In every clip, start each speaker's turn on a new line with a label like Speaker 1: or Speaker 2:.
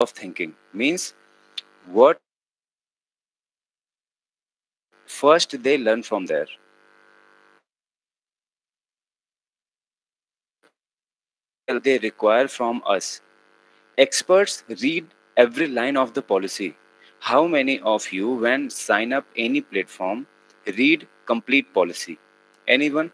Speaker 1: of thinking. Means what first they learn from there. They require from us. Experts read every line of the policy. How many of you when sign up any platform read complete policy? Anyone?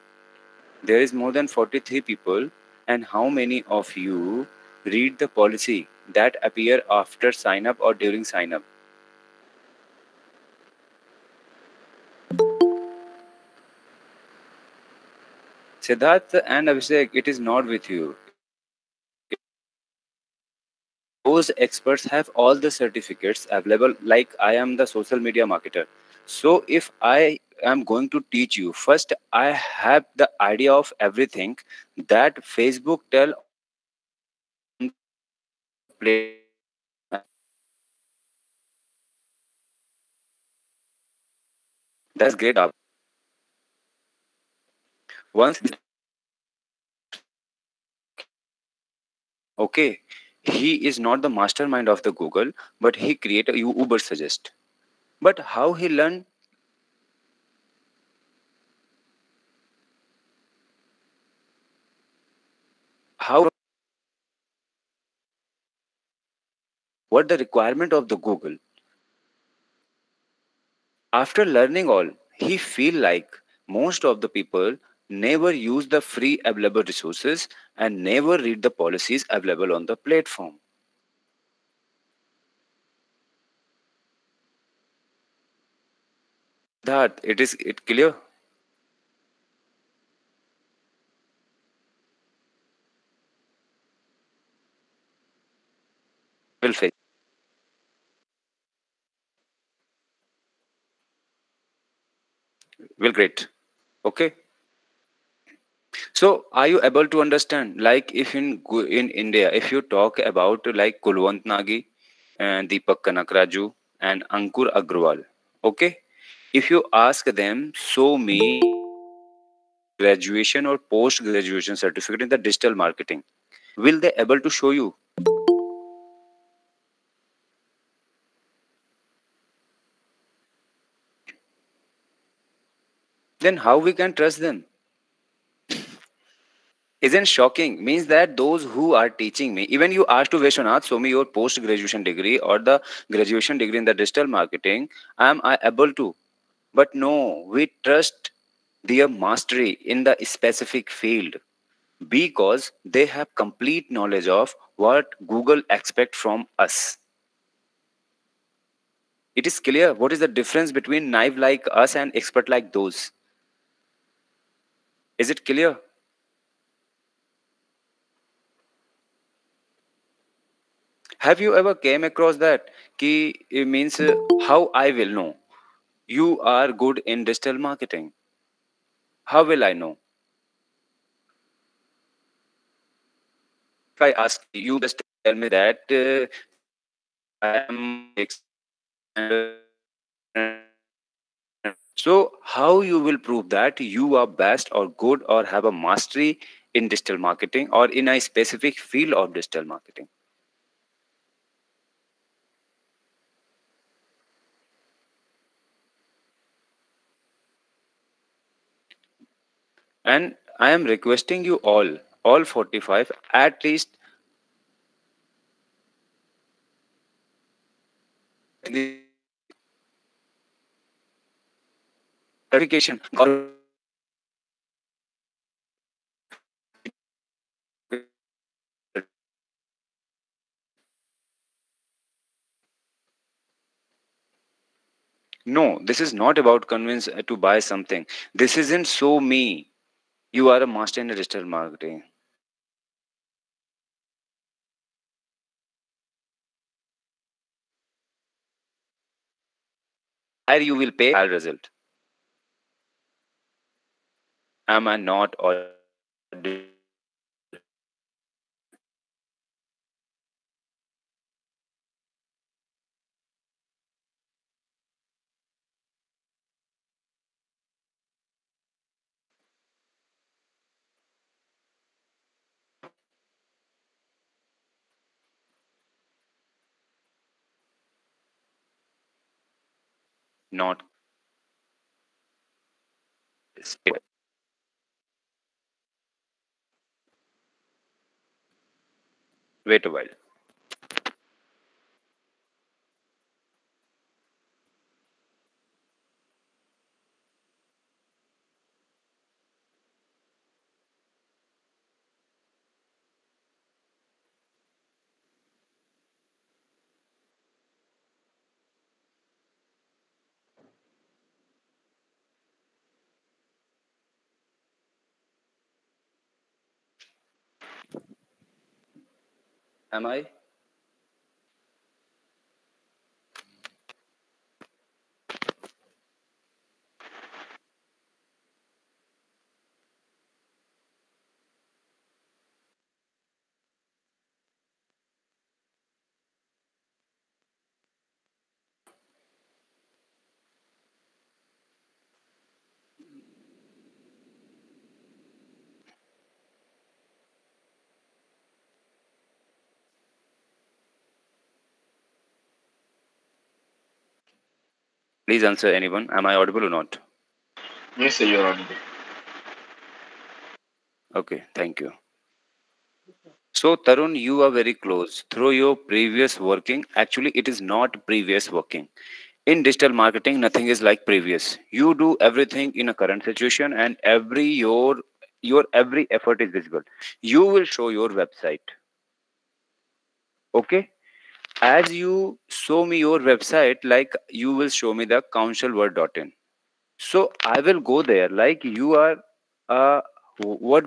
Speaker 1: There is more than 43 people. And how many of you read the policy that appear after sign up or during sign up siddharth and abhishek it is not with you. Those experts have all the certificates available like i am the social media marketer. So if i am going to teach you first i have the idea of everything that facebook tell that's great once okay he is not the mastermind of the google but he created ubersuggest. But how he learned how what the requirement of the google. After learning all he feel like most of the people never use the free available resources and never read the policies available on the platform. That it is it clear will face will great. Okay. So are you able to understand like if in in india if you talk about like kulwant nagi and deepak kanakraju and ankur agrawal okay? If you ask them show me graduation or post graduation certificate in the digital marketing will they able to show you then how we can trust them? Isn't shocking? Means that those who are teaching me even you asked to Vishwanath show me your post graduation degree or the graduation degree in the digital marketing am I able to? But no we trust their mastery in the specific field because they have complete knowledge of what Google expect from us. It is clear what is the difference between naive like us and expert like those is it clear? Have you ever came across that key it means uh, how i will know? You are good in digital marketing. How will i know? If i ask you just tell me that uh, i am so how you will prove that you are best or good or have a mastery in digital marketing or in a specific field of digital marketing? And i am requesting you all all 45 at least clarification no this is not about convince uh, to buy something. This isn't so me you are a master in digital marketing. Or you will pay a result am I not audible? not stable. Wait a while. Am I? Please answer anyone. Am I audible or not?
Speaker 2: Yes, sir, you're audible.
Speaker 1: Okay, thank you. So, Tarun, you are very close. Through your previous working, actually, it is not previous working. In digital marketing, nothing is like previous. You do everything in a current situation, and every your your every effort is visible. You will show your website. Okay, as you show me your website, like you will show me the councilword.in. So I will go there. Like you are, uh, what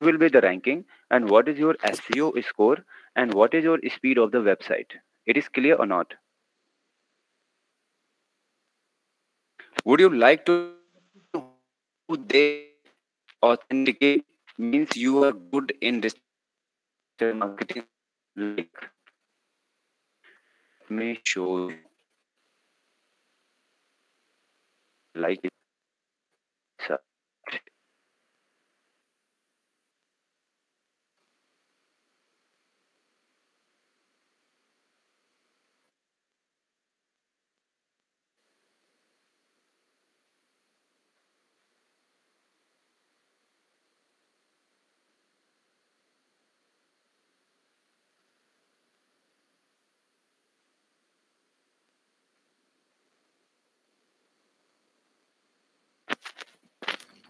Speaker 1: will be the ranking and what is your SEO score and what is your speed of the website? It is clear or not? Would you like to they authenticate means you are good in digital marketing? Like, me show. Like it. Sir.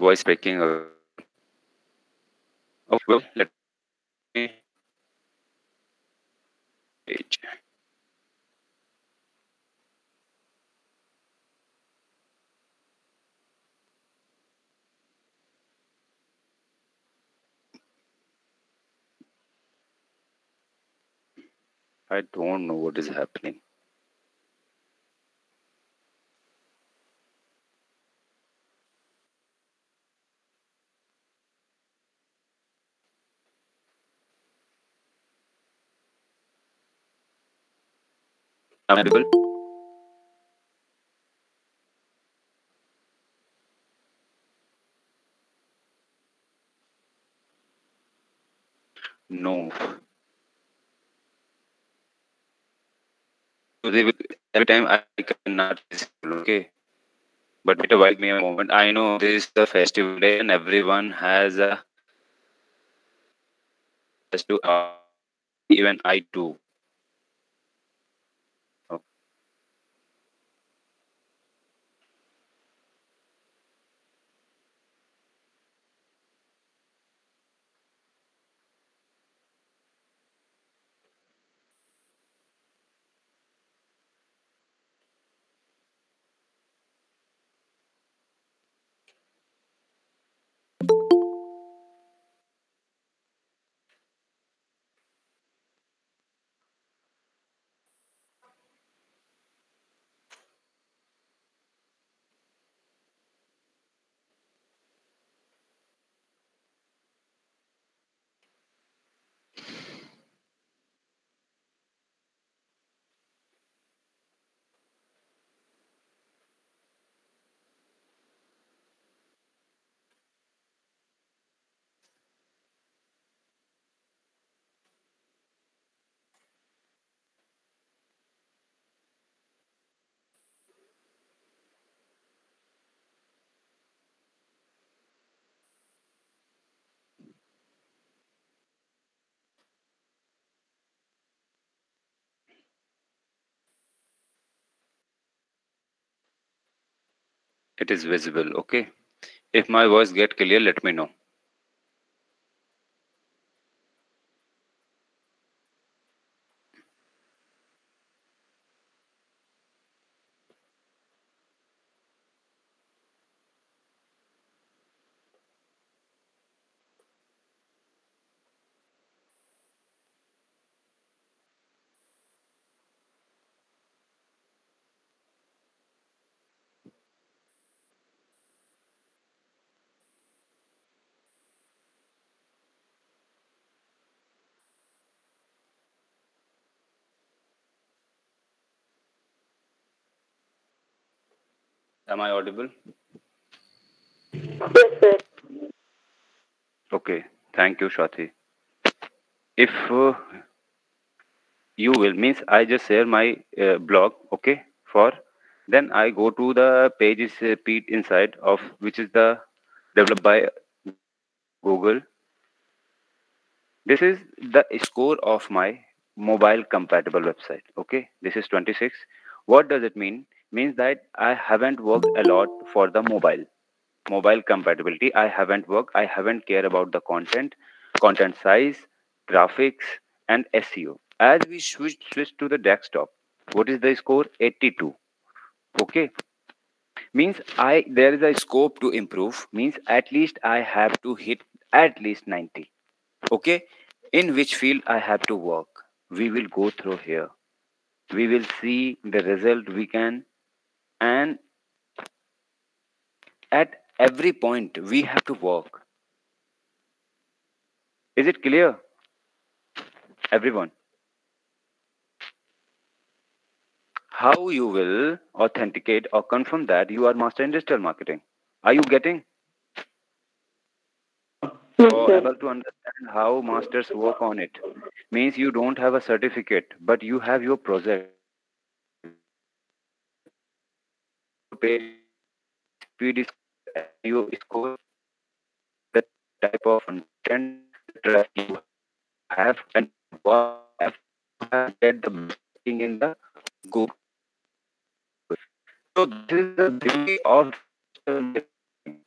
Speaker 1: Voice breaking. Oh, well, let me page. I don't know what is happening. Am I able? No. So they will, every time I cannot okay. But wait a while, me a moment. I know this is the festival day and everyone has a has to uh, even I do. It is visible. Okay. If my voice get clear, let me know. Am I audible?
Speaker 3: Yes, sir.
Speaker 1: Okay. Thank you, Shwati. If uh, you will means I just share my uh, blog. Okay. For then I go to the page is uh, Speed Insight of which is the developed by Google. This is the score of my mobile compatible website. Okay. This is 26. What does it mean? Means that I haven't worked a lot for the mobile mobile compatibility. I haven't worked i haven't care about the content content size graphics and seo as we switch, switch to the desktop what is the score? 82 okay? Means i there is a scope to improve. Means at least i have to hit at least 90 okay? In which field i have to work. We will go through here. We will see the result we can and at every point we have to work. Is it clear? Everyone. How you will authenticate or confirm that you are master in digital marketing? Are you getting?
Speaker 3: Yes,
Speaker 1: or able to understand how masters work on it? Means you don't have a certificate, but you have your project. Page speed is you score the type of content that you have and what have get the booking in the Google. So this is the beauty of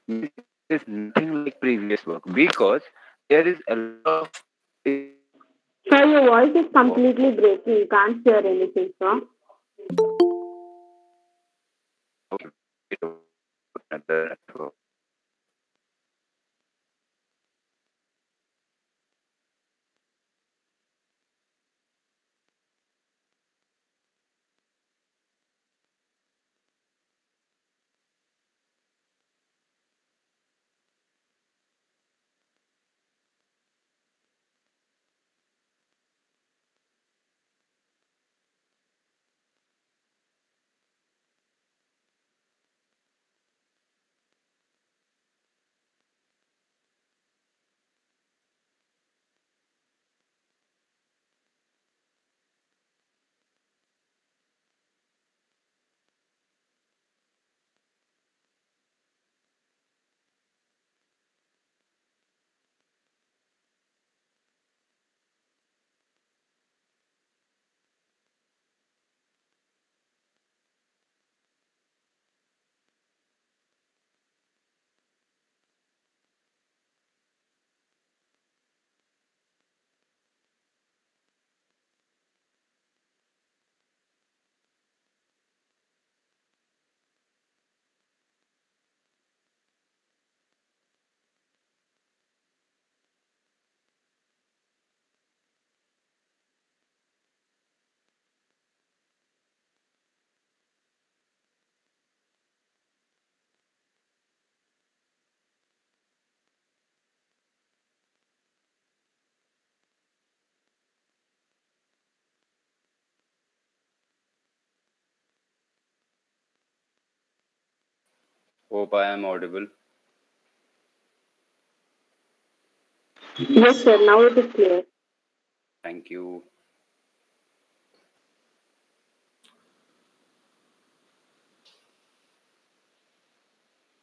Speaker 1: this is nothing like previous work because there is a lot of
Speaker 3: Sir, your voice is completely breaking. You can't hear anything, sir.
Speaker 1: Another network. Hope I am audible.
Speaker 3: Yes, sir. Now it is clear.
Speaker 1: Thank you.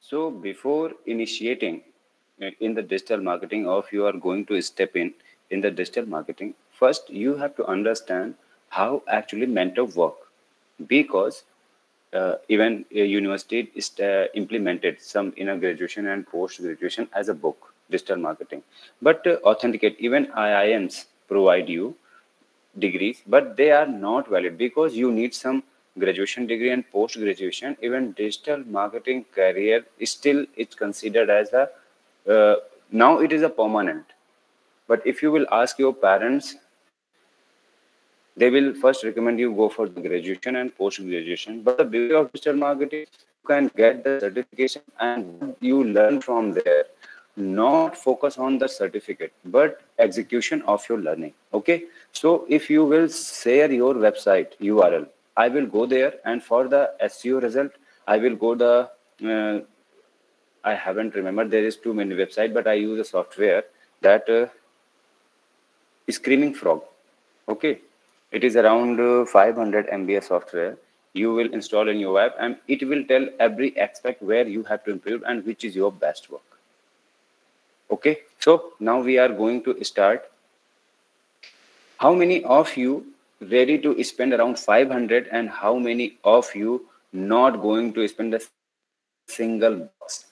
Speaker 1: So before initiating uh, in the digital marketing or if you are going to step in in the digital marketing, first you have to understand how actually mentor work because uh, even a university is uh, implemented some in a graduation and post graduation as a book digital marketing. But uh, authenticate even iims provide you degrees but they are not valid because you need some graduation degree and post graduation even digital marketing career is still it's considered as a uh, now it is a permanent. But if you will ask your parents they will first recommend you go for the graduation and post graduation but the beauty of digital marketing you can get the certification and you learn from there. Not focus on the certificate but execution of your learning. Okay? So if you will share your website url i will go there and for the seo result i will go the uh, i haven't remembered there is too many website but i use a software that uh, screaming frog. Okay it is around uh, 500 MB software you will install in your web and it will tell every aspect where you have to improve and which is your best work. Okay? So now we are going to start. How many of you ready to spend around 500 and how many of you not going to spend a single bucks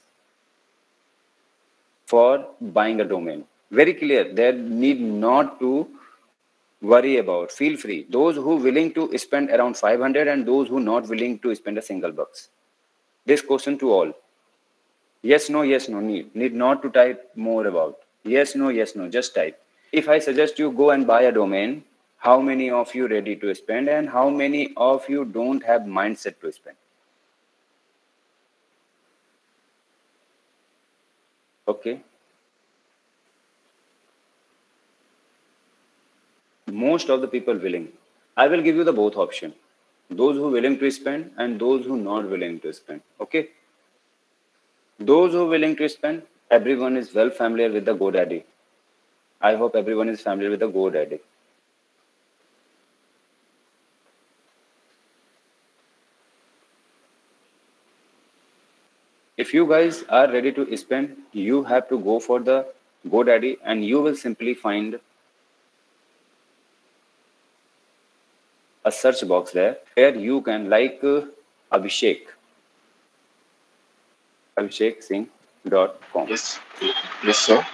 Speaker 1: for buying a domain? Very clear. There need not to worry about. Feel free. Those who willing to spend around 500 and those who not willing to spend a single bucks. This question to all. Yes no yes no need. Need not to type more about. Yes no yes no just type. If i suggest you go and buy a domain how many of you ready to spend and how many of you don't have mindset to spend? Okay most of the people willing. I will give you the both option. Those who willing to spend and those who not willing to spend okay? Those who willing to spend everyone is well familiar with the godaddy i hope everyone is familiar with the godaddy if you guys are ready to spend you have to go for the godaddy and you will simply find a search box there where you can like uh, Abhishek. AbhishekSingh.com.
Speaker 2: Yes, yes, sir.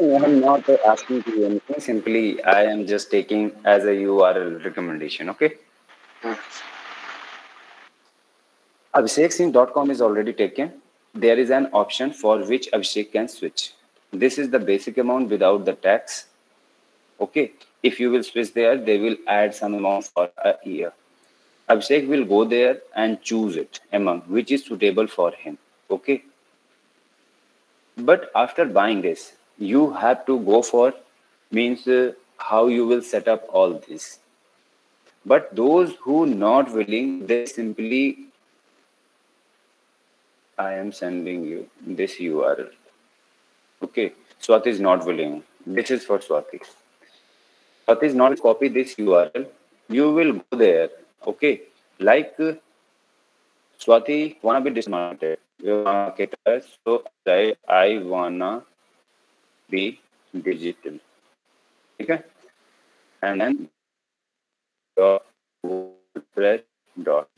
Speaker 1: I am not asking you anything. Simply, I am just taking as a URL recommendation. Okay.
Speaker 2: Hmm.
Speaker 1: AbhishekSingh.com is already taken. There is an option for which Abhishek can switch. This is the basic amount without the tax. Okay if you will switch there, they will add some amount for a year. Abhishek will go there and choose it among which is suitable for him. Okay. But after buying this, you have to go for means uh, how you will set up all this. But those who not willing, they simply I am sending you this URL. Okay. Swati is not willing. This is for Swati. But is not copy this URL, you will go there. Okay. Like uh, Swati wanna be dismounted. Marketer, so I, I wanna be digital. Okay. And then dot WordPress dot.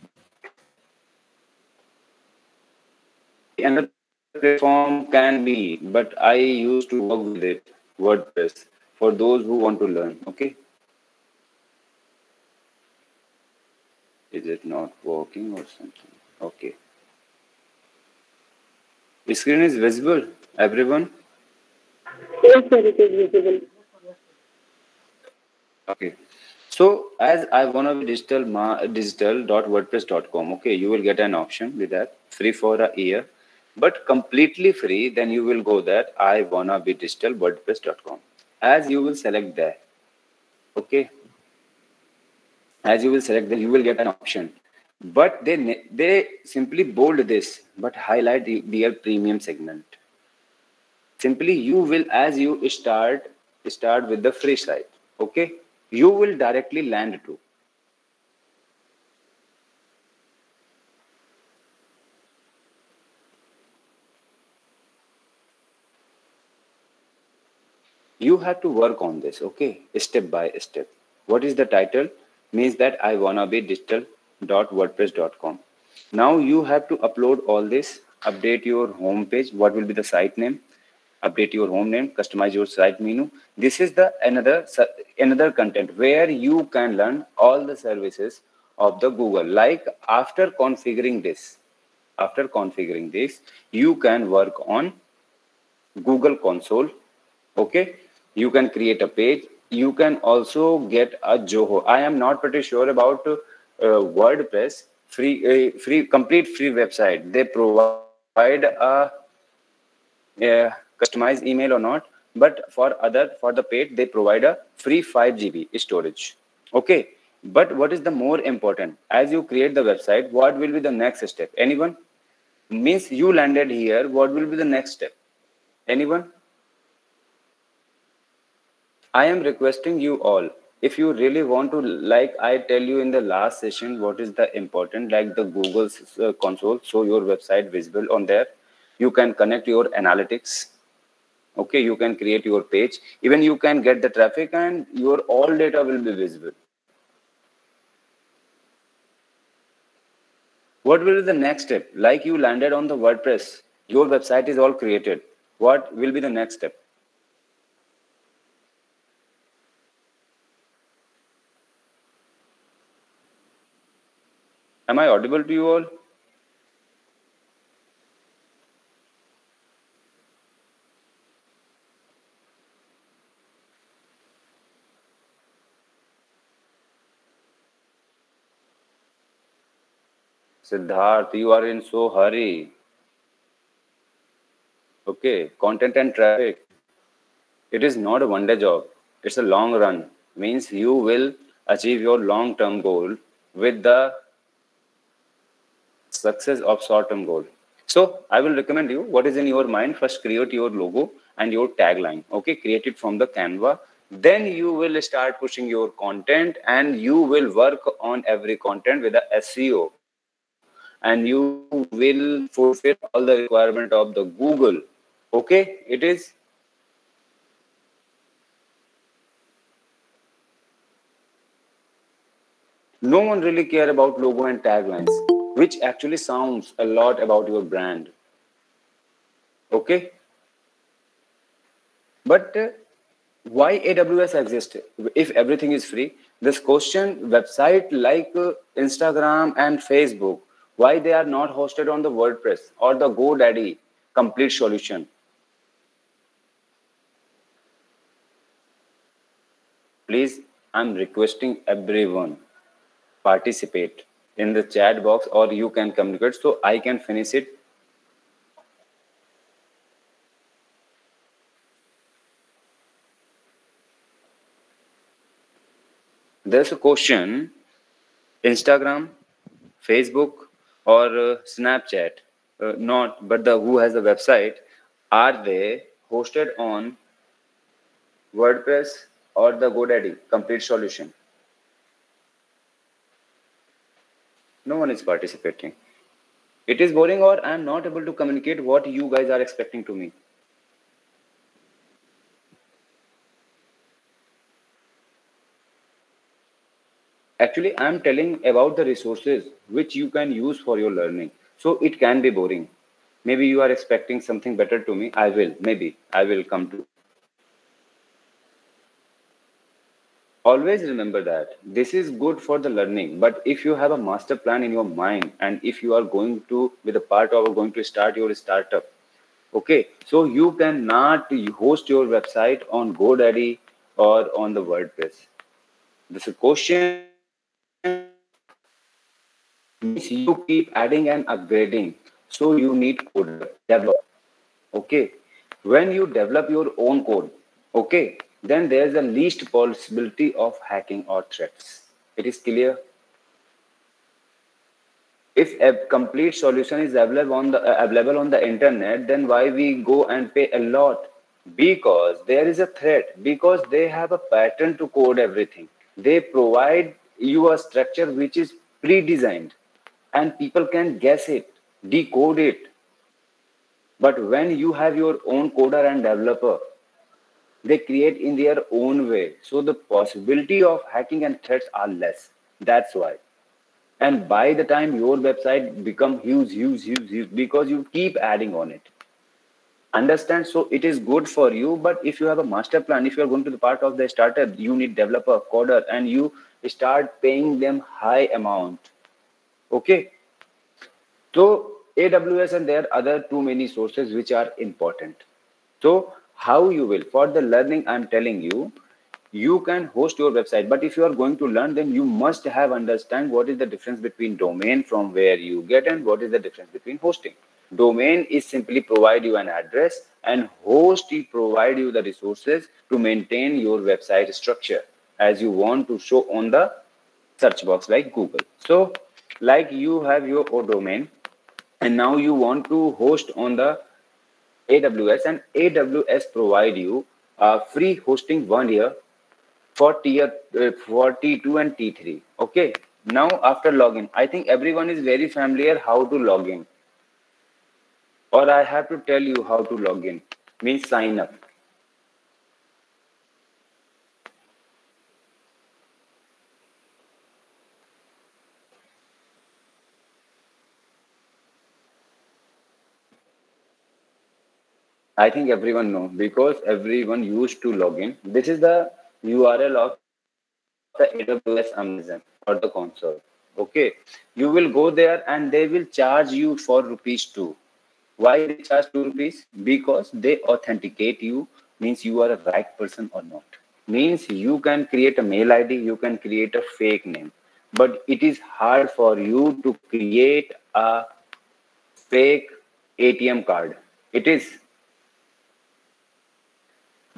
Speaker 1: Another platform can be, but I used to work with it, WordPress for those who want to learn. Okay. Is it not working or something? Okay. The screen is visible, everyone?
Speaker 3: Yes, sir, it is visible.
Speaker 1: Okay. So as I want to be digital digital.wordpress.com, okay, you will get an option with that free for a year, but completely free. Then you will go that I wanna be digital WordPress.com as you will select there okay? As you will select then you will get an option. But they they simply bold this but highlight the, their premium segment. Simply you will as you start start with the free site okay? You will directly land to you have to work on this okay step by step what is the title means that I wanna be digital.wordpress.com. Now you have to upload all this, update your home page. What will be the site name? Update your home name, customize your site menu. This is the another another content where you can learn all the services of the Google. Like after configuring this, after configuring this, you can work on Google console. Okay, you can create a page. You can also get a Zoho. I am not pretty sure about uh, WordPress free, uh, free, complete free website. They provide a, a customized email or not, but for other for the paid they provide a free 5 GB storage. Okay, but what is the more important? As you create the website, what will be the next step? Anyone? Means you landed here. What will be the next step? Anyone? I am requesting you all if you really want to like i tell you in the last session what is the important like the google uh, console so your website visible on there. You can connect your analytics. Okay you can create your page. Even you can get the traffic and your all data will be visible. What will be the next step? Like you landed on the wordpress your website is all created. What will be the next step I audible to you all? Siddharth, you are in so hurry. Okay, content and traffic. It is not a one day job. It's a long run. Means you will achieve your long term goal with the success of short-term goal. So I will recommend you what is in your mind. First, create your logo and your tagline. Okay, create it from the Canva. Then you will start pushing your content and you will work on every content with the SEO. And you will fulfill all the requirement of the Google. Okay, it is no one really care about logo and taglines which actually sounds a lot about your brand. Okay? But uh, why AWS exists if everything is free? This question website like uh, Instagram and Facebook, why they are not hosted on the WordPress or the GoDaddy complete solution? Please, I'm requesting everyone participate in the chat box or you can communicate. So I can finish it. There's a question. Instagram, Facebook, or uh, Snapchat, uh, not, but the who has a website, are they hosted on WordPress or the GoDaddy? Complete solution? No one is participating. It is boring or i'm not able to communicate what you guys are expecting to me. Actually i'm telling about the resources which you can use for your learning. So it can be boring. Maybe you are expecting something better to me. I will. Maybe. I will come to always remember that this is good for the learning but if you have a master plan in your mind and if you are going to be the part of going to start your startup okay so you cannot host your website on godaddy or on the wordpress. This is question means you keep adding and upgrading so you need code develop okay? When you develop your own code okay then there is the least possibility of hacking or threats. It is clear. If a complete solution is available on the uh, available on the internet, then why we go and pay a lot? Because there is a threat. Because they have a pattern to code everything. They provide you a structure which is pre-designed, and people can guess it, decode it. But when you have your own coder and developer, they create in their own way so the possibility of hacking and threats are less That's why. And by the time your website become huge, huge, huge, huge, because you keep adding on it. Understand? So it is good for you. But if you have a master plan, if you are going to the part of the startup, you need developer, coder, and you start paying them high amount. Okay. So AWS and there are other too many sources which are important. So how you will. For the learning, I'm telling you, you can host your website. But if you are going to learn then you must have understand what is the difference between domain from where you get and what is the difference between hosting. Domain is simply provide you an address and host provide you the resources to maintain your website structure as you want to show on the search box like google. So like you have your domain and now you want to host on the aws and aws provide you a free hosting one year for tier uh, for T2 and T3. Okay. Now after login, I think everyone is very familiar how to log in. Or I have to tell you how to log in. Means sign up. I think everyone know because everyone used to log in. This is the URL of the AWS Amazon or the console. Okay, you will go there and they will charge you for rupees two. Why they charge two rupees? Because they authenticate you, means you are a right person or not. Means you can create a mail ID, you can create a fake name, but it is hard for you to create a fake ATM card. It is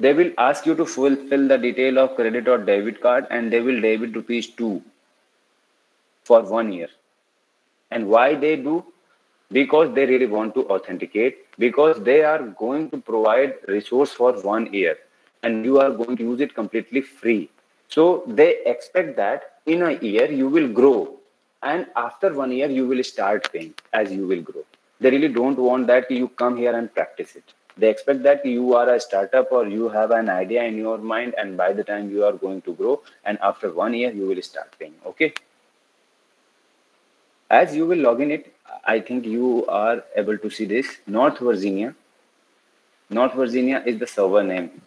Speaker 1: they will ask you to fulfill the detail of credit or debit card and they will debit rupees 2 for one year. And why they do? Because they really want to authenticate because they are going to provide resource for one year and you are going to use it completely free. So they expect that in a year you will grow and after one year you will start paying as you will grow. They really don't want that you come here and practice it they expect that you are a startup or you have an idea in your mind and by the time you are going to grow and after one year you will start paying okay? As you will log in it i think you are able to see this. North virginia. North virginia is the server name.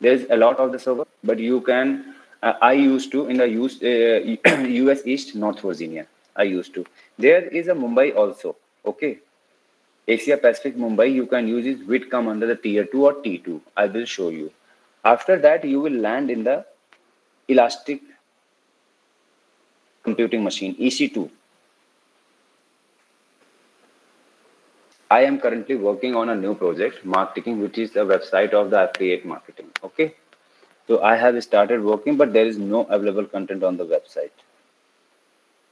Speaker 1: There's a lot of the server but you can uh, i used to in the US, uh, us east north virginia I used to. There is a Mumbai also. Okay. Asia Pacific Mumbai, you can use it which come under the tier 2 or T2. I will show you. After that, you will land in the Elastic Computing Machine, EC2. I am currently working on a new project, Marketing, which is a website of the affiliate marketing. Okay. So I have started working, but there is no available content on the website.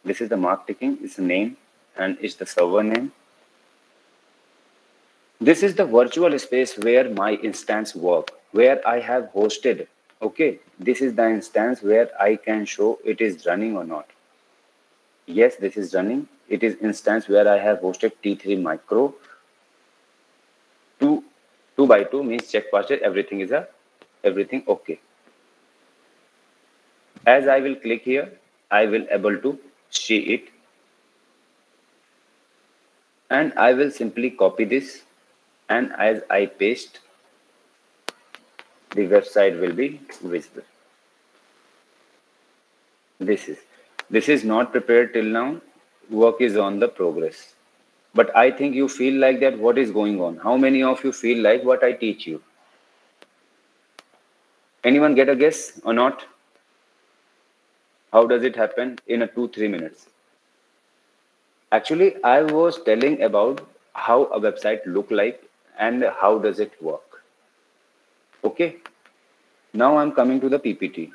Speaker 1: This is the marketing, it's the name and it's the server name. This is the virtual space where my instance work, where I have hosted. Okay, this is the instance where I can show it is running or not. Yes, this is running. It is instance where I have hosted T3 micro. Two, two by two means check password. Everything is a everything okay. As I will click here, I will able to see it. And I will simply copy this and as I paste the website will be visible. This is this is not prepared till now. Work is on the progress. But I think you feel like that what is going on? How many of you feel like what I teach you? Anyone get a guess or not how does it happen in a two, three minutes? Actually, I was telling about how a website look like and how does it work. Okay. Now I'm coming to the PPT.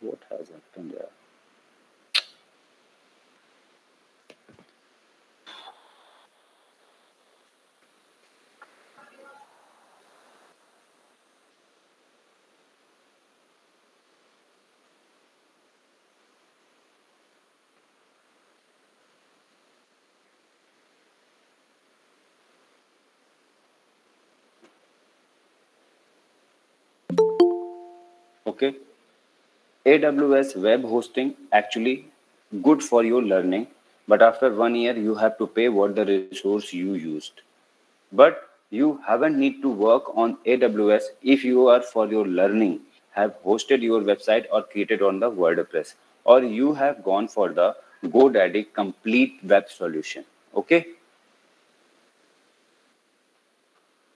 Speaker 1: what has happened there? Okay. Aws web hosting actually good for your learning but after one year you have to pay what the resource you used. But you haven't need to work on aws if you are for your learning have hosted your website or created on the wordpress or you have gone for the godaddy complete web solution. Okay.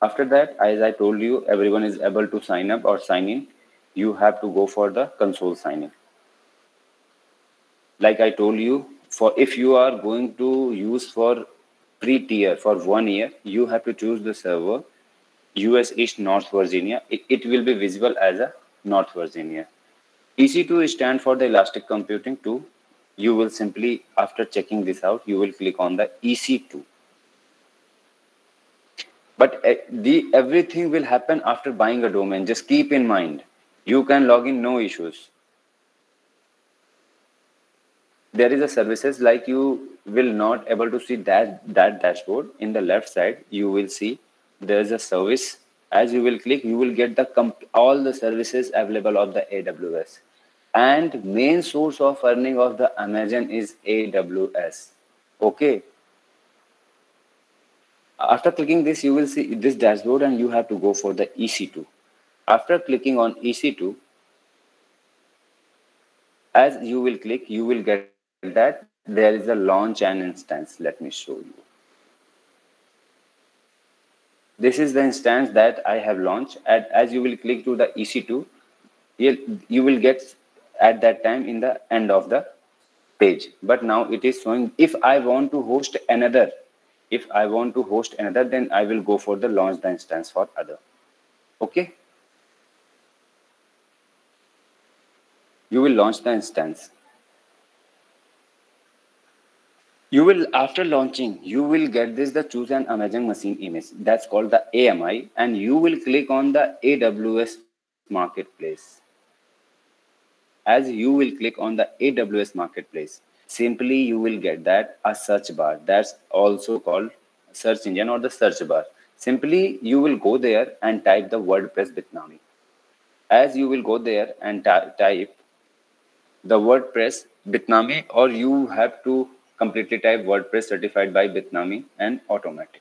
Speaker 1: After that as i told you everyone is able to sign up or sign in you have to go for the console signing. Like i told you for if you are going to use for free tier for one year you have to choose the server us east north virginia. It, it will be visible as a north virginia. Ec2 stand for the elastic computing 2 you will simply after checking this out you will click on the ec2 but uh, the everything will happen after buying a domain. Just keep in mind you can log in no issues. There is a services like you will not able to see that that dashboard. In the left side you will see there is a service. As you will click you will get the comp- all the services available of the aws and main source of earning of the amazon is aws okay. After clicking this, you will see this dashboard and you have to go for the EC2. After clicking on EC2, as you will click, you will get that there is a launch an instance. Let me show you. This is the instance that I have launched. And as you will click to the EC2, you will get at that time in the end of the page. But now it is showing if I want to host another if I want to host another, then I will go for the launch the instance for other. Okay. You will launch the instance. You will, after launching, you will get this, the choose an Amazon machine image. That's called the AMI. And you will click on the AWS marketplace. As you will click on the AWS marketplace, simply you will get that a search bar that's also called search engine or the search bar simply you will go there and type the wordpress bitnami as you will go there and type the WordPress Bitnami, or you have to completely type WordPress certified by Bitnami and Automattic.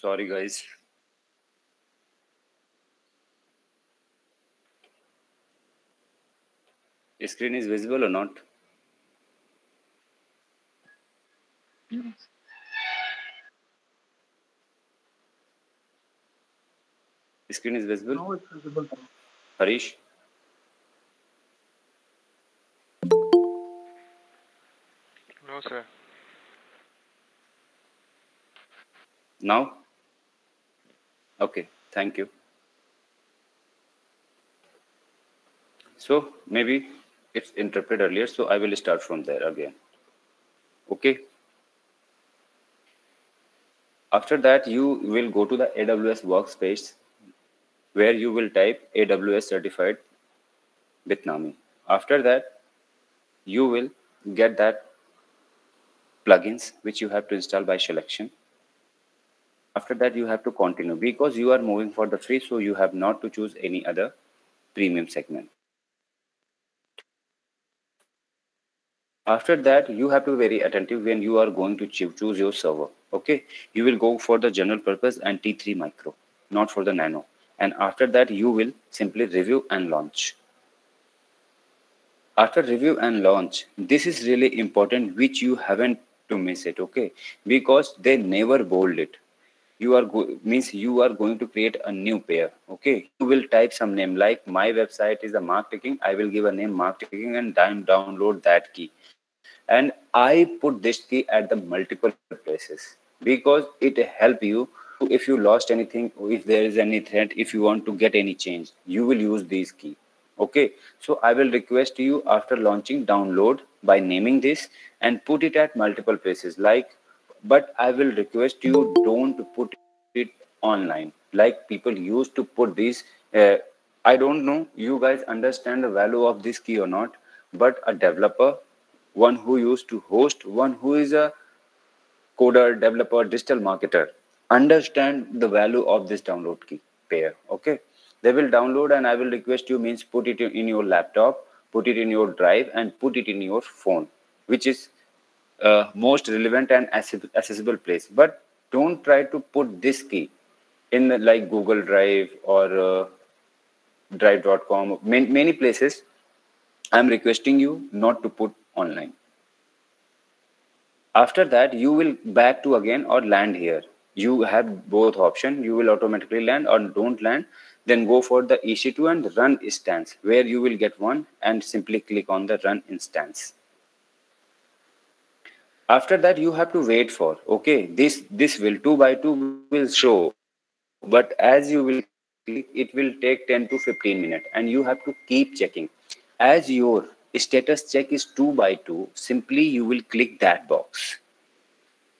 Speaker 1: Sorry, guys. The Screen is visible or not? The Screen is visible.
Speaker 4: Now it's visible.
Speaker 1: Harish.
Speaker 5: No, sir.
Speaker 1: Now? Okay, thank you. So maybe it's interpreted earlier, so I will start from there again. Okay. After that, you will go to the AWS workspace where you will type AWS certified Bitnami. After that, you will get that plugins which you have to install by selection after that you have to continue. Because you are moving for the free so you have not to choose any other premium segment. After that you have to be very attentive when you are going to choose your server okay? You will go for the general purpose and t3 micro not for the nano. And after that you will simply review and launch. After review and launch this is really important which you haven't to miss it okay? Because they never bold it you are go- means you are going to create a new pair okay? You will type some name like my website is a marketing i will give a name marketing and then download that key. And i put this key at the multiple places because it help you if you lost anything if there is any threat if you want to get any change you will use these key okay? So i will request you after launching download by naming this and put it at multiple places like but i will request you don't put it online. Like people used to put this uh, i don't know you guys understand the value of this key or not but a developer one who used to host one who is a coder developer digital marketer understand the value of this download key pair okay? They will download and i will request you means put it in your laptop put it in your drive and put it in your phone which is uh, most relevant and accessible place. But don't try to put this key in like google drive or uh, drive.com many, many places i'm requesting you not to put online. After that you will back to again or land here. You have both option. You will automatically land or don't land. Then go for the ec2 and run instance where you will get one and simply click on the run instance after that you have to wait for okay this this will 2 by 2 will show but as you will click it will take 10 to 15 minutes and you have to keep checking. As your status check is 2 by 2 simply you will click that box.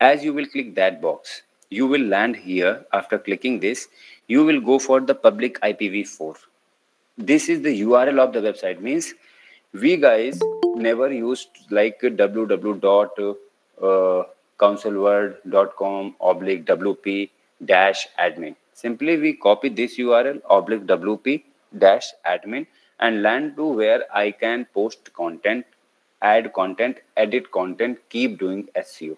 Speaker 1: As you will click that box you will land here after clicking this. You will go for the public ipv4 this is the url of the website means we guys never used like www uh, councilword.com oblique wp dash admin. Simply we copy this url oblique wp dash admin and land to where i can post content add content edit content keep doing seo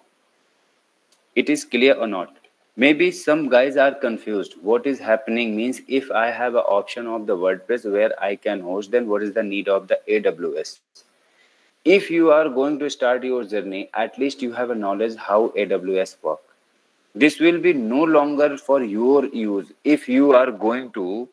Speaker 1: it is clear or not? Maybe some guys are confused. What is happening means if i have an option of the wordpress where i can host then what is the need of the aws if you are going to start your journey at least you have a knowledge how aws work. This will be no longer for your use. If you are going to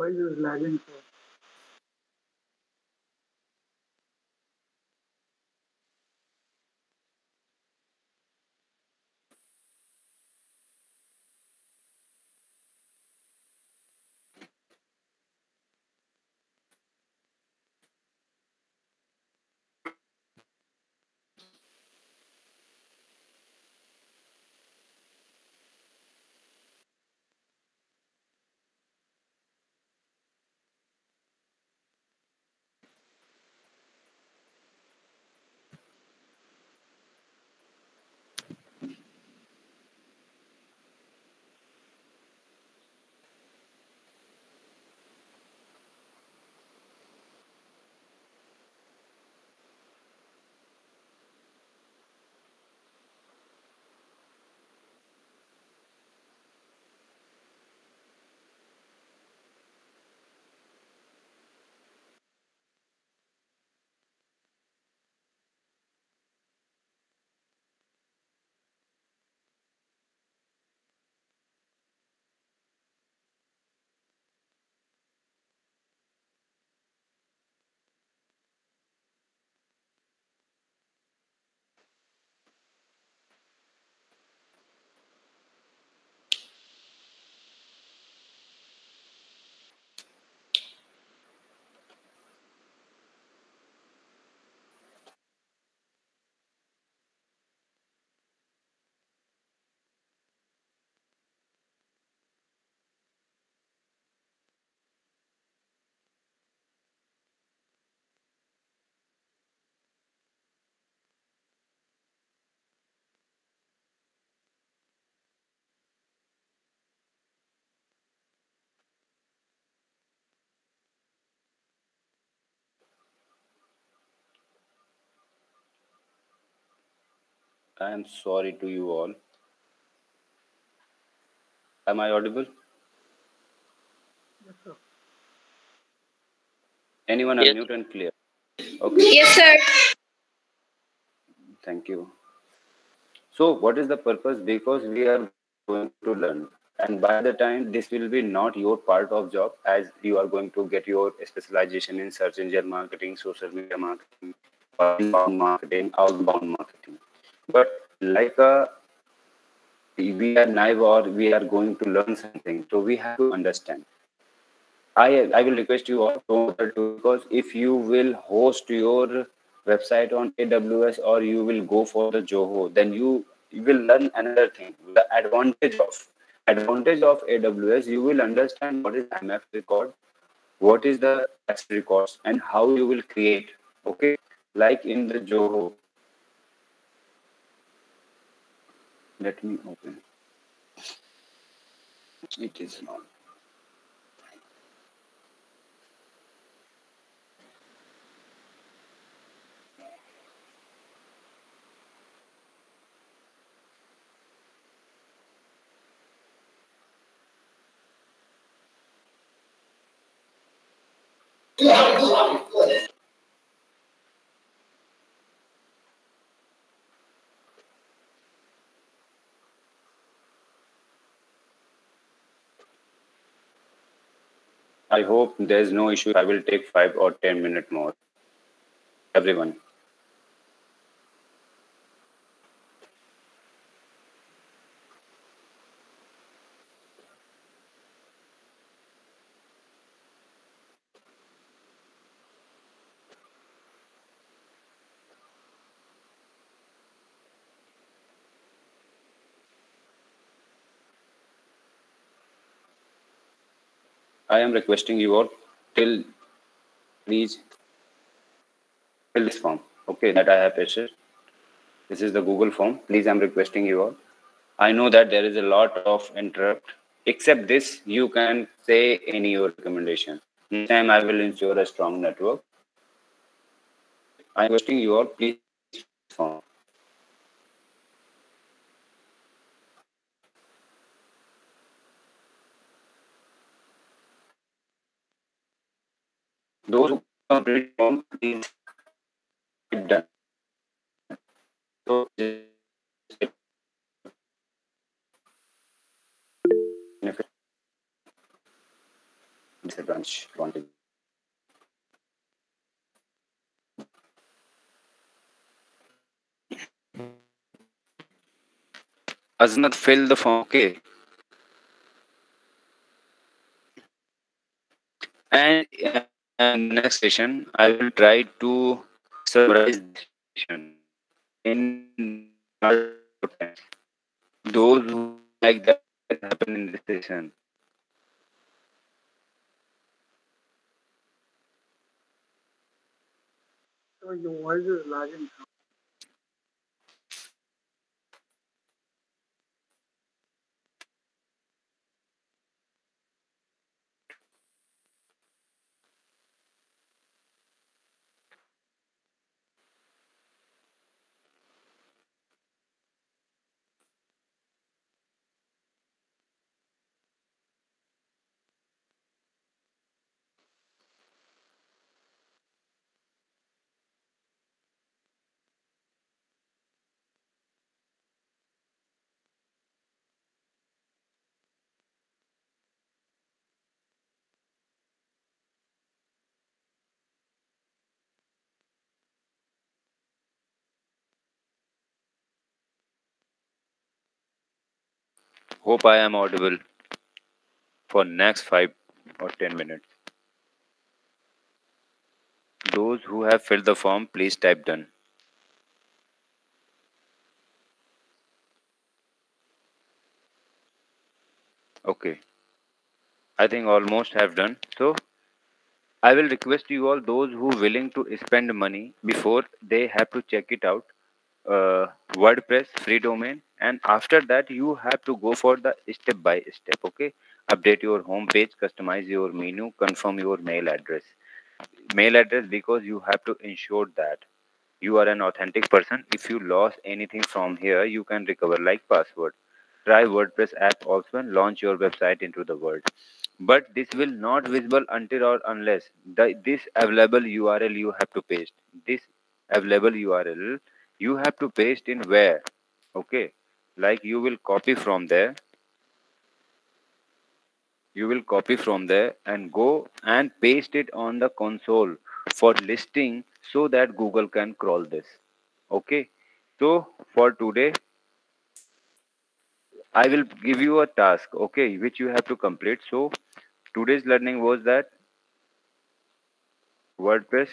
Speaker 4: Voice is lagging. sir.
Speaker 1: I am sorry to you all. Am I audible?
Speaker 4: Yes, sir.
Speaker 1: Anyone
Speaker 6: Yes.
Speaker 1: unmute and clear? Okay,
Speaker 7: Yes, sir.
Speaker 1: thank you. So, what is the purpose? Because we are going to learn, and by the time this will be not your part of job, as you are going to get your specialization in search engine marketing, social media marketing, inbound marketing, outbound marketing. But like a we are naive or we are going to learn something, so we have to understand. I I will request you all to because if you will host your website on AWS or you will go for the Zoho, then you, you will learn another thing. The advantage of advantage of AWS, you will understand what is MX record, what is the text records, and how you will create. Okay, like in the Zoho. Let me open. It is not. I hope there's no issue. I will take five or ten minutes more. Everyone. I am requesting you all till please fill this form. Okay, that I have pasted. This is the Google form. Please, I'm requesting you all. I know that there is a lot of interrupt. Except this, you can say any your recommendation. Next time I will ensure a strong network. I'm requesting you all, please form. Those who complete form, please hit done. So, the form, okay. And uh, the next session, I will try to summarize the session in those who like that happen in this session.
Speaker 4: Your voice is lagging.
Speaker 1: Hope I am audible for next five or ten minutes. Those who have filled the form, please type done. Okay. I think almost have done. So I will request you all those who willing to spend money before they have to check it out. Uh, WordPress free domain, and after that you have to go for the step by step. Okay, update your home page, customize your menu, confirm your mail address. Mail address because you have to ensure that you are an authentic person. If you lost anything from here you can recover like password. Try wordpress app also and launch your website into the world. But this will not visible until or unless the, this available url you have to paste. This available url you have to paste in where? Okay like you will copy from there. You will copy from there and go and paste it on the console for listing so that google can crawl this. Okay? So for today i will give you a task okay which you have to complete. So today's learning was that wordpress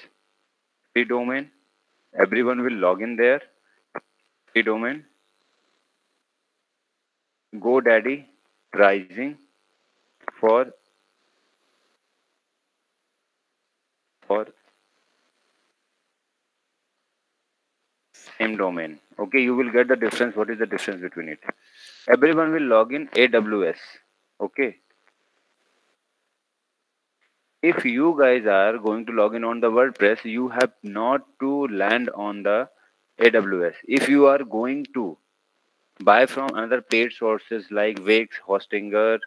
Speaker 1: free domain everyone will log in there. Free domain godaddy pricing for for same domain. Okay you will get the difference. What is the difference between it? Everyone will log in aws okay. If you guys are going to log in on the wordpress you have not to land on the aws if you are going to buy from another paid sources like wix hostinger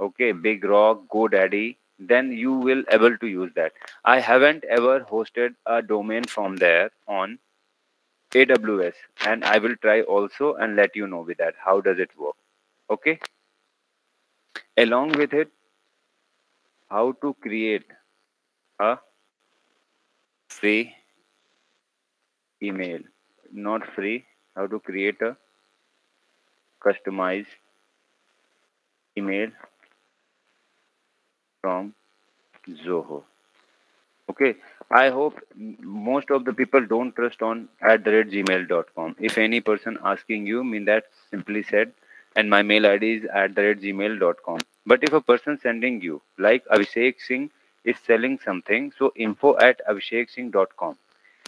Speaker 1: okay BigRock godaddy then you will able to use that. I haven't ever hosted a domain from there on aws and i will try also and let you know with that how does it work okay? Along with it how to create a free email not free how to create a customized email from Zoho. Okay, I hope most of the people don't trust on at the gmail.com. If any person asking you, mean that simply said, and my mail ID is at the gmail.com. But if a person sending you, like Abhishek Singh is selling something, so info at abhisheksingh.com.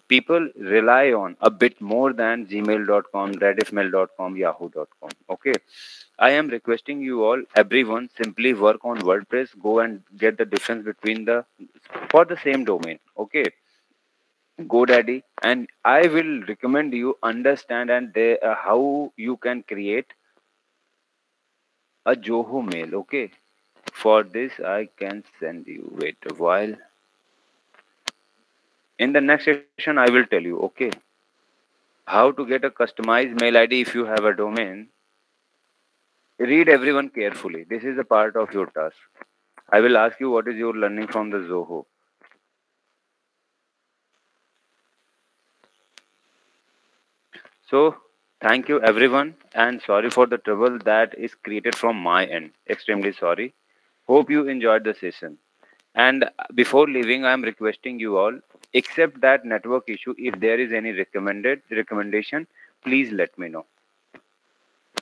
Speaker 1: People rely on a bit more than gmail.com, rediffmail.com, yahoo.com. Okay. I am requesting you all, everyone, simply work on WordPress. Go and get the difference between the for the same domain. Okay, GoDaddy, and I will recommend you understand and they, uh, how you can create a Zoho mail. Okay, for this I can send you. Wait a while. In the next session, I will tell you. Okay, how to get a customized mail ID if you have a domain read everyone carefully. This is a part of your task. I will ask you what is your learning from the Zoho. So, thank you everyone and sorry for the trouble that is created from my end. Extremely sorry. Hope you enjoyed the session. And before leaving, I am requesting you all, except that network issue, if there is any recommended recommendation, please let me know.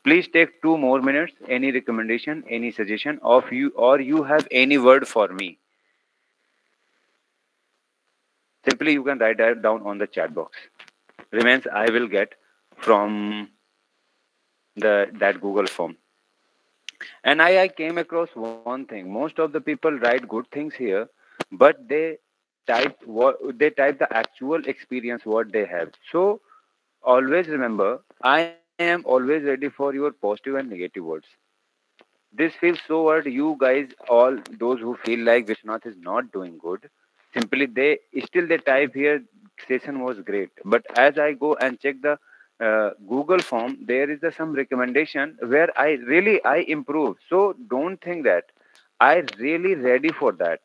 Speaker 1: Please take two more minutes any recommendation any suggestion of you or you have any word for me. Simply you can write that down on the chat box. Remains i will get from the that google form and I, I came across one thing most of the people write good things here but they type what they type the actual experience what they have so always remember i am always ready for your positive and negative words. This feels so what you guys, all those who feel like Vishnath is not doing good, simply they still they type here session was great. But as I go and check the uh, Google form, there is a, some recommendation where I really I improve. So don't think that I really ready for that.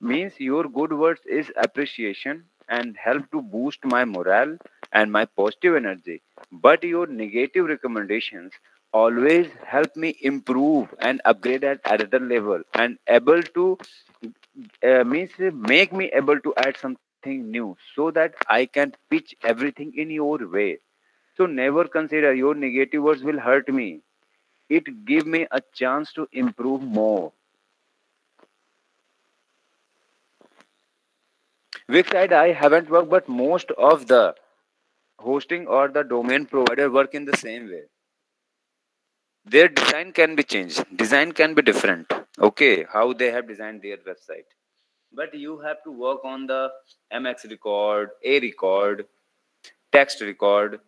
Speaker 1: Means your good words is appreciation and help to boost my morale and my positive energy but your negative recommendations always help me improve and upgrade at another level and able to uh, means make me able to add something new so that i can pitch everything in your way so never consider your negative words will hurt me. It give me a chance to improve more. Wix side I haven't worked, but most of the hosting or the domain provider work in the same way. Their design can be changed. Design can be different. Okay how they have designed their website. But you have to work on the mx record a record text record.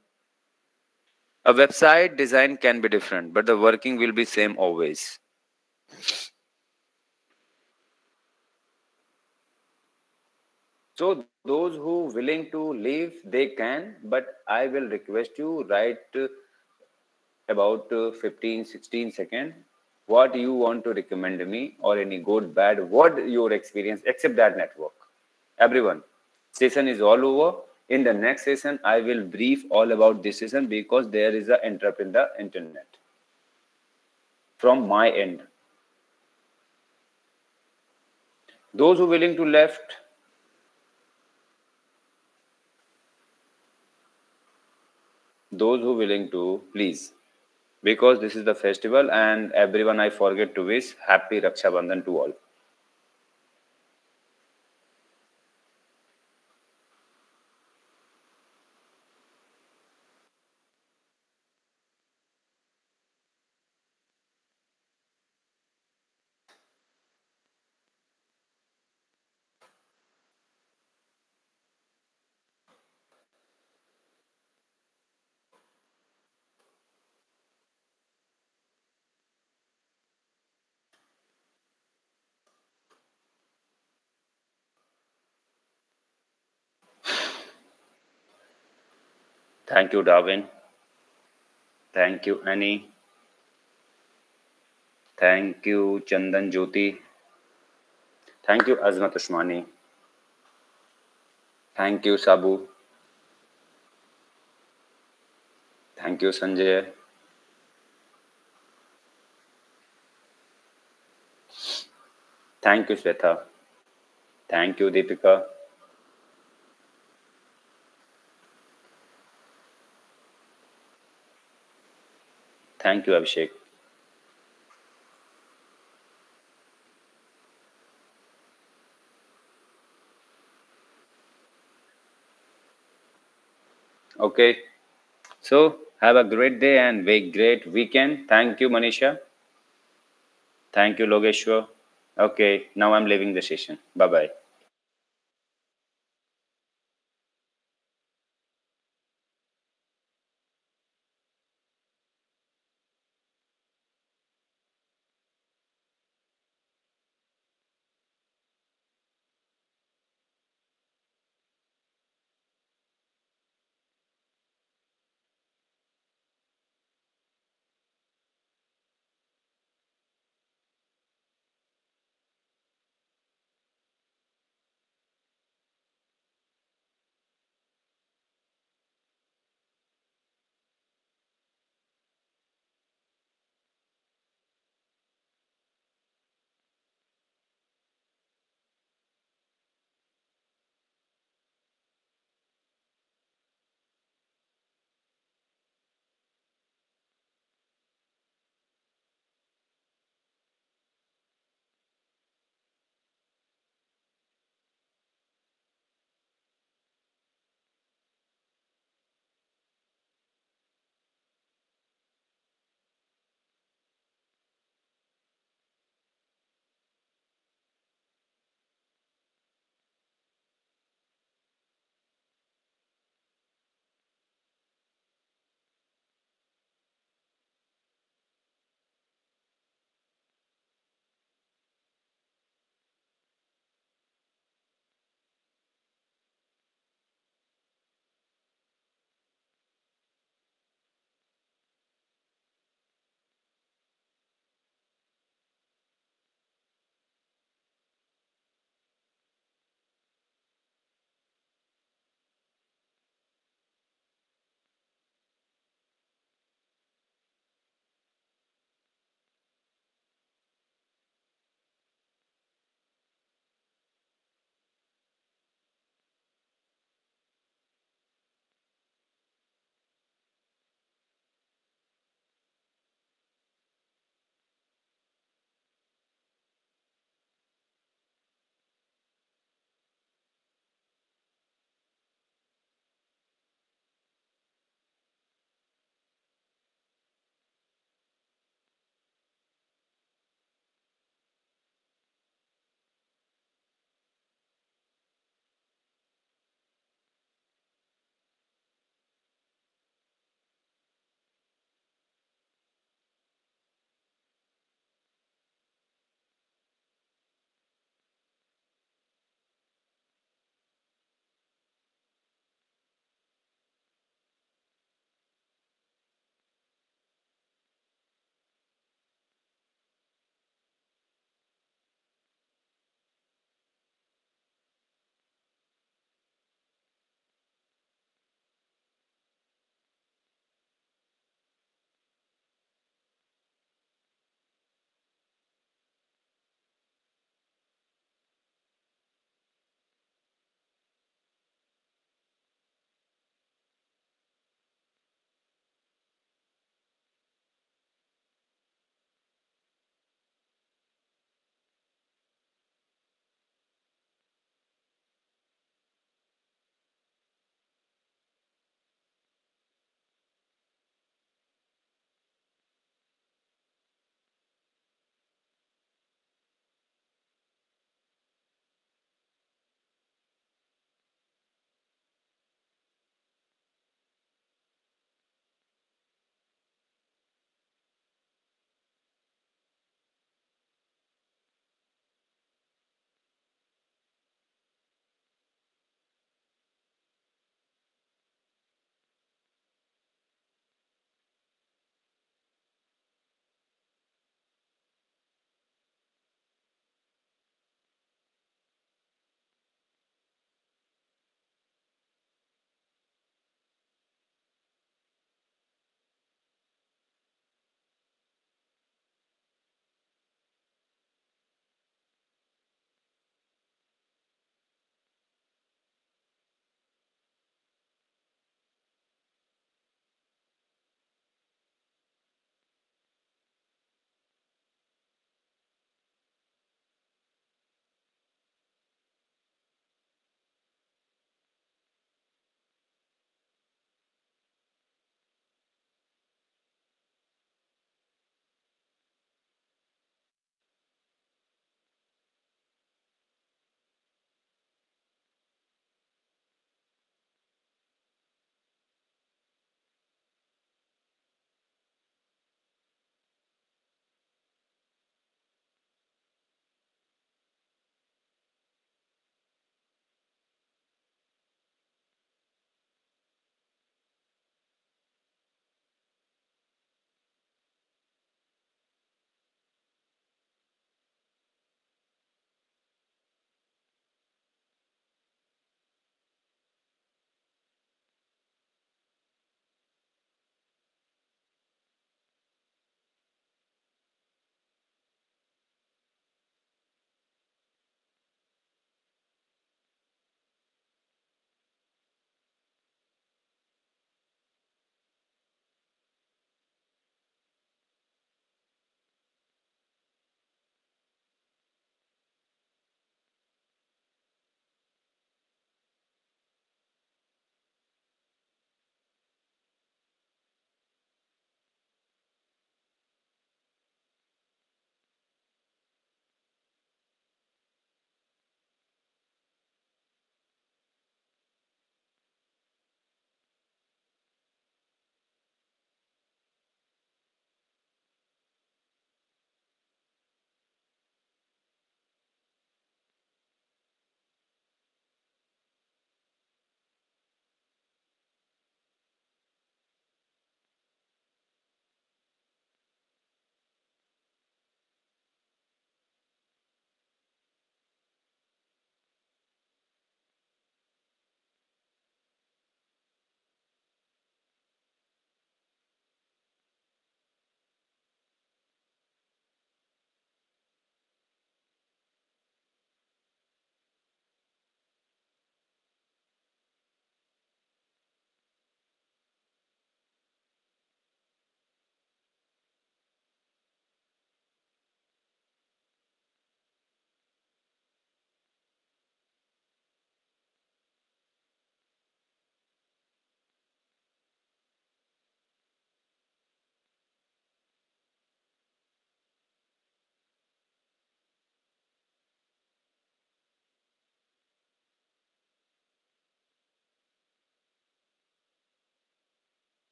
Speaker 1: A website design can be different, but the working will be same always. So those who willing to leave, they can, but I will request you write about uh, 15, 16 seconds what you want to recommend me or any good, bad, what your experience, except that network. Everyone, session is all over. In the next session, I will brief all about this session because there is a the internet. From my end. Those who willing to left, those who willing to please. Because this is the festival and everyone i forget to wish happy raksha bandhan to all Thank you, Darwin. Thank you, Annie. Thank you, Chandan Jyoti. Thank you, Azmat Usmani. Thank you, Sabu. Thank you, Sanjay. Thank you, Swetha. Thank you, Deepika. Thank you, Abhishek. Okay. So have a great day and a great weekend. Thank you, Manisha. Thank you, Logeshwar. Okay, now I'm leaving the session. Bye bye.